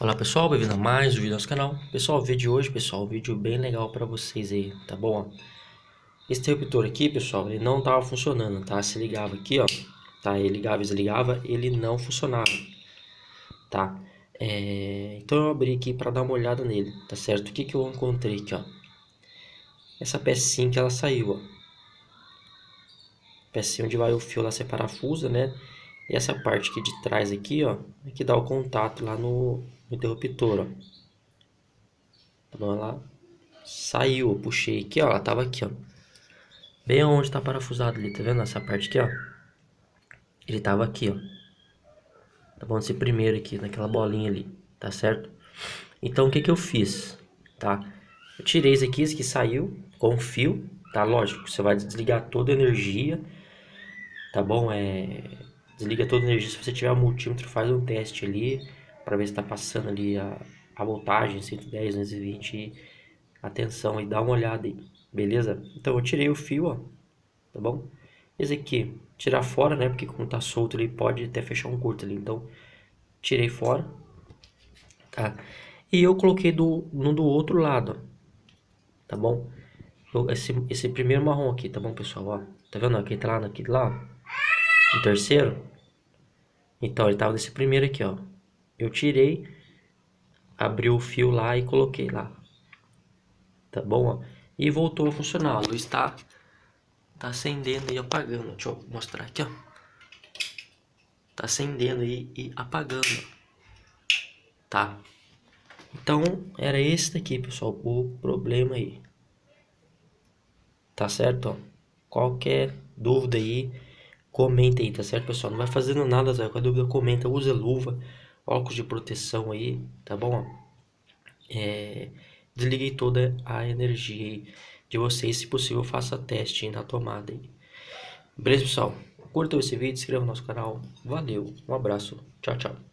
Olá pessoal, bem-vindo a mais um vídeo do nosso canal. Pessoal, o vídeo de hoje, pessoal, um vídeo bem legal para vocês aí, tá bom? Esse interruptor aqui, pessoal, ele não tava funcionando, tá? Se ligava aqui, ó, tá? Ele ligava e desligava, ele não funcionava, tá? É... Então eu abri aqui para dar uma olhada nele, tá certo? O que que eu encontrei aqui, ó? Essa pecinha que ela saiu, ó. Pecinha onde vai o fio lá ser parafusa, né? E essa parte aqui de trás aqui, ó, é que dá o contato lá no, no interruptor, ó. Então ela saiu, eu puxei aqui, ó, ela tava aqui, ó. Bem onde tá parafusado ali, tá vendo essa parte aqui, ó? Ele tava aqui, ó. Tá bom? Esse primeiro aqui, naquela bolinha ali, tá certo? Então o que que eu fiz, tá? Eu tirei esse aqui, esse que saiu com fio, tá? Lógico, você vai desligar toda a energia, tá bom? É desliga toda a energia. Se você tiver um multímetro, faz um teste ali para ver se está passando ali a, a voltagem 110, 220 atenção e dá uma olhada aí, beleza? Então eu tirei o fio, ó, tá bom? Esse aqui, tirar fora, né? Porque como tá solto ele pode até fechar um curto ali, então tirei fora, tá? E eu coloquei do, no do outro lado, ó, tá bom? Esse, esse primeiro marrom aqui, tá bom, pessoal? Ó, tá vendo? Aqui tá lá, aqui lá, o terceiro. Então, ele tava nesse primeiro aqui, ó. Eu tirei, abri o fio lá e coloquei lá. Tá bom, ó? E voltou a funcionar. A luz tá, tá acendendo e apagando. Deixa eu mostrar aqui, ó. Tá acendendo e, e apagando. Tá? Então, era esse daqui, pessoal, o problema aí. Tá certo, ó? Qualquer dúvida aí Comenta aí, tá certo, pessoal? Não vai fazendo nada. Com a dúvida, comenta. Usa luva, óculos de proteção aí, tá bom? É, desliguei toda a energia de vocês. Se possível, faça teste na tomada aí. Beleza, pessoal? Curtam esse vídeo, inscreva no nosso canal. Valeu, um abraço, tchau, tchau.